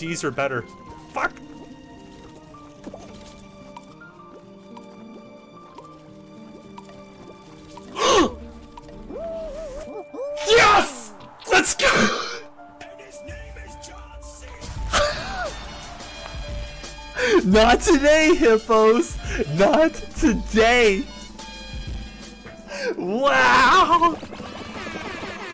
D's are better. Fuck! yes! Let's go! Not today, hippos! Not today! Wow!